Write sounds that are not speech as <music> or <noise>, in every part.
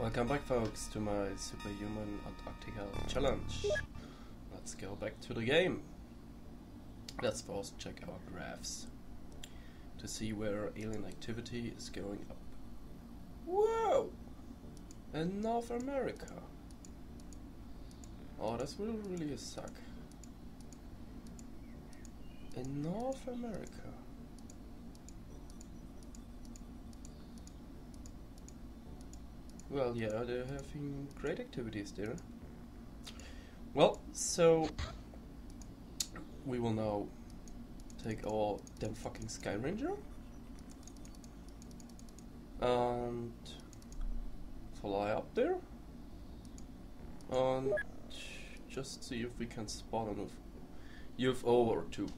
Welcome back folks to my Superhuman Antarctica challenge. Let's go back to the game. Let's first check our graphs to see where alien activity is going up. Whoa! In North America. Oh, this will really suck. In North America. Well, yeah, they're having great activities there. Well, so we will now take our damn fucking Sky Ranger and fly up there and just see if we can spot an UFO or two.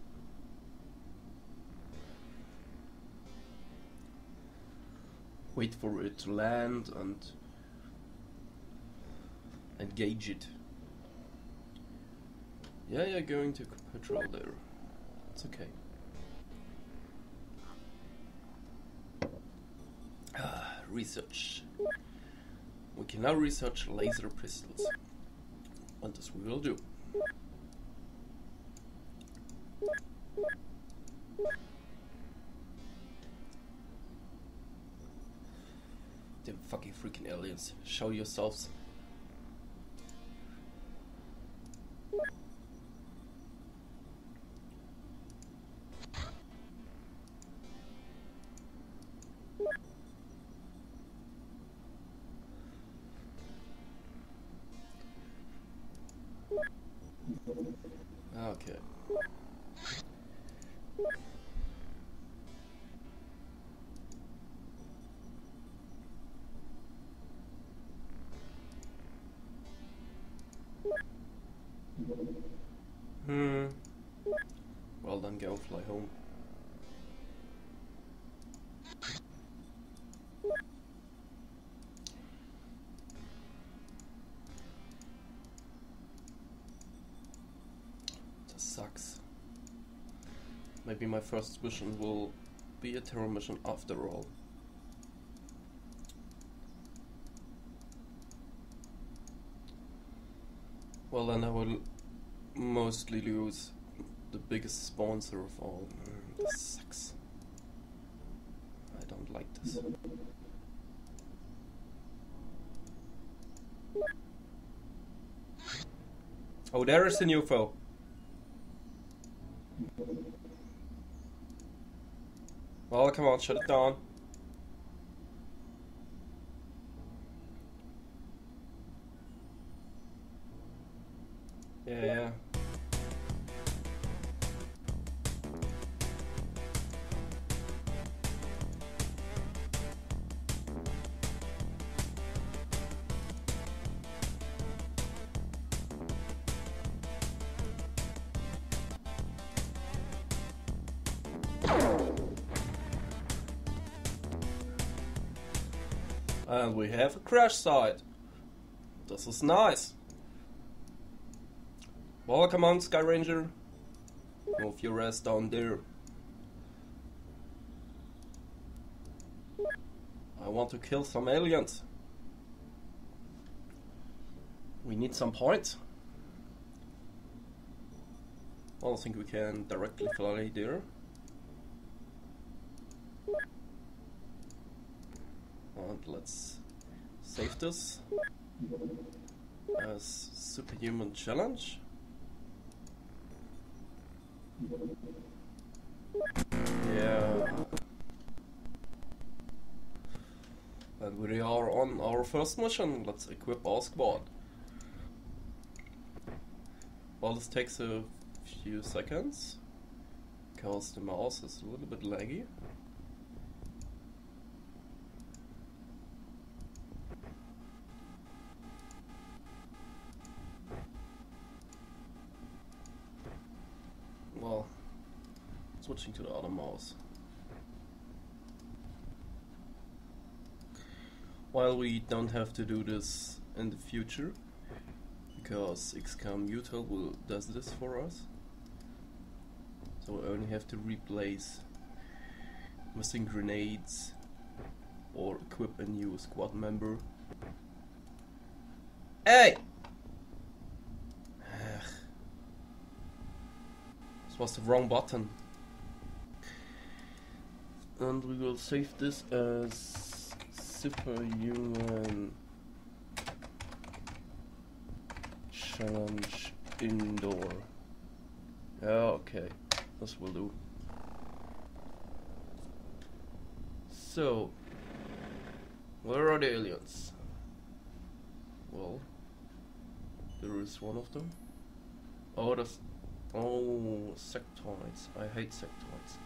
Wait for it to land and engage it. Yeah, you're going to patrol there. It's okay. Ah, research. We can now research laser pistols. And this we will do. Them fucking freaking aliens. Show yourselves. Okay. Hmm. Well then go fly home. Sucks. Maybe my first mission will be a terror mission after all. Well then I will mostly lose the biggest sponsor of all. Mm, this sucks. I don't like this. Oh, there is a UFO. Well, come on, shut it down. And we have a crash site. This is nice. Welcome on, Sky Ranger. Move your ass down there. I want to kill some aliens. We need some points. I don't think we can directly fly there. Let's save this as superhuman challenge. Yeah. And we are on our first mission. Let's equip our squad. Well, this takes a few seconds because the mouse is a little bit laggy. Well, switching to the other mouse. While we don't have to do this in the future, because XCOM Util will does this for us. So we only have to replace missing grenades or equip a new squad member Hey! This was the wrong button. And we will save this as superhuman challenge indoor. Yeah, okay. This will do. So, where are the aliens? Well, there is one of them. Oh, that's. Oh, sectoids. I hate sectoids.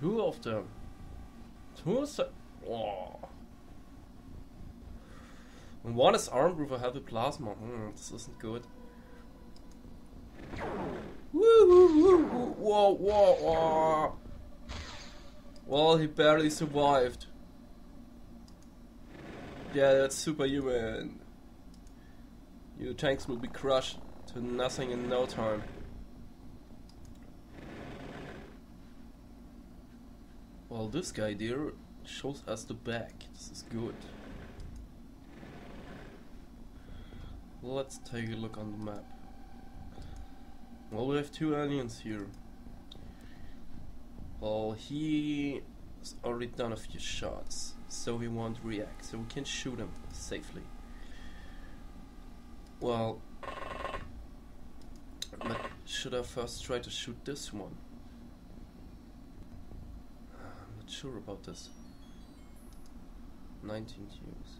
Two of them. Two sec. Oh. And one is armed with a heavy plasma. Hmm, this isn't good. Woo, woo, woo, woo, whoa, whoa, whoa. Well, he barely survived. Yeah, that's superhuman. Your tanks will be crushed to nothing in no time. Well, this guy there shows us the back. This is good. Let's take a look on the map. Well, we have two aliens here. Well, he has already done a few shots, so he won't react, so we can shoot him safely. Well, but should I first try to shoot this one? I'm not sure about this. 19 years.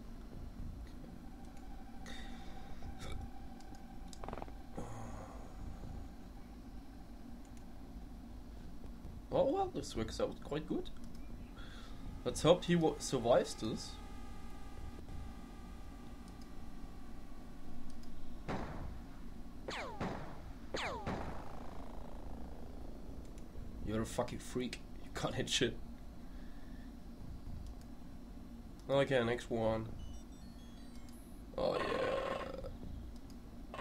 Oh well, this works out quite good. Let's hope he survives this. You're a fucking freak. You can't hit shit. Okay, next one. Oh yeah.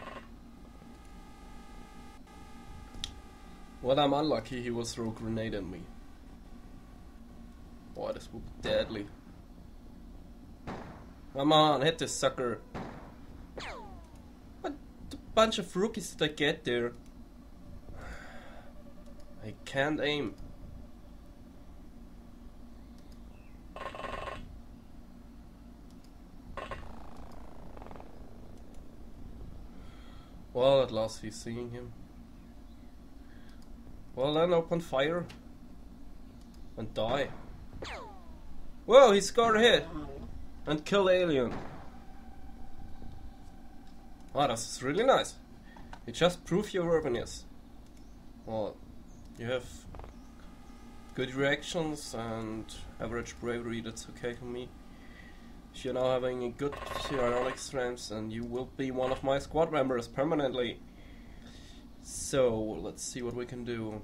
Well, I'm unlucky he will throw a grenade at me. Boy, this will be deadly. Come on, hit this sucker. What bunch of rookies did I get there? <sighs> I can't aim. Well, at last he's seeing him. Well then, open fire. And die. Whoa, he scored a hit! And killed alien. Wow, that's really nice. You just prove your urbaness. Well, you have good reactions and average bravery, that's okay for me. If you're now having a good psionic strength, and you will be one of my squad members permanently. So, let's see what we can do.